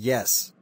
Yes.